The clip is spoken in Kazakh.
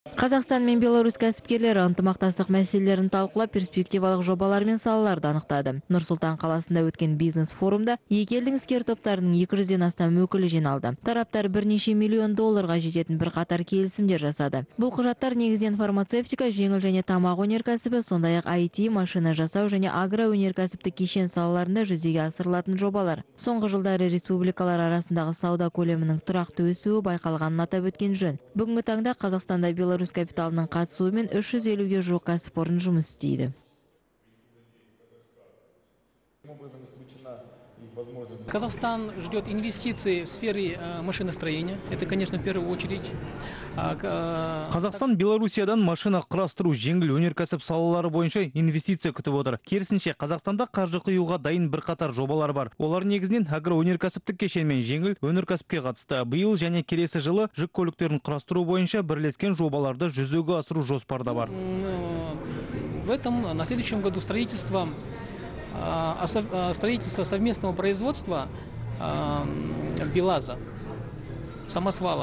Қазақстан мен Беларусь кәсіпкерлері ынтымақтастық мәселелерін талқылап перспективалық жобалар мен салаларды анықтады. Нұрсұлтан қаласында өткен бизнес форумда екі елдің іскер топтарының 200-ден астам өкілі жиналды. Тараптар бірнеше миллион долларға жететін бірқатар келісімдер жасады. Бұл құжаттар негізінен фармацевтика, жеңіл және тамақ өнеркәсібі, сондай-ақ IT, машина жасау және агроөнеркәсіптік кешен салаларында жүзеге асырылатын жобалар. Соңғы жылдары республикалар арасындағы сауда көлемінің тұрақты өсуі байқалғанын атап өткен жөн. Бүгінгі таңда Қазақстанда Беларусь капиталының қатысуымен 350-ге жуық кәсіпорын жұмыс істейді. Казахстан ждет инвестиций в сфере э, машиностроения. Это, конечно, в первую очередь. К- э, Қазақстан Белоруссиядан машина құрастыру жеңіл өнеркәсіп салалары бойынша инвестиция күтіп отыр. Керісінше Қазақстанда қаржы құюға дайын бірқатар жобалар бар. Олар негізінен агроөнеркәсіптік кешен мен жеңіл өнеркәсіпке қатысты. Биыл және келесі жылы жүк көліктерін құрастыру бойынша бірлескен жобаларды жүзеге асыру жоспарда бар. э, В этом, на следующем году строительство, строительство совместного производства а, м, БелАЗа, самосвала.